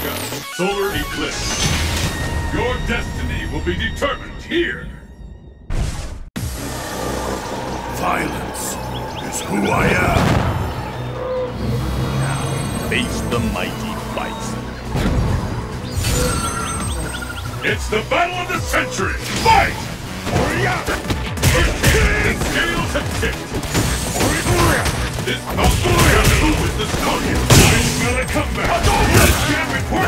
Omega, solar eclipse. Your destiny will be determined here. Violence is who I am. Now, face the mighty bison. It's the battle of the century! Fight! The scales have tipped! This mountain who is the strongest? It's gonna come back! This can't report!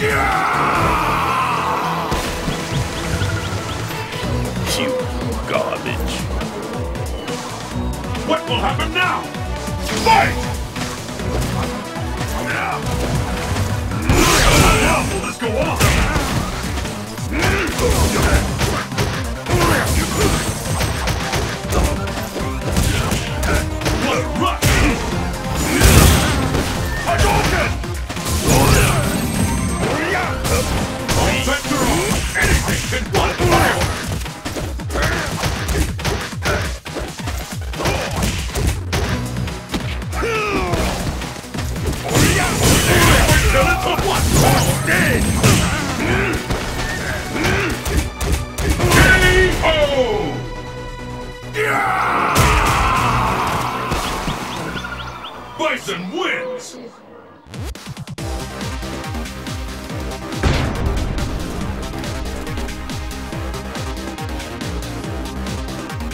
You garbage. What will happen now? Fight! Now! How long will this go on? Bison wins!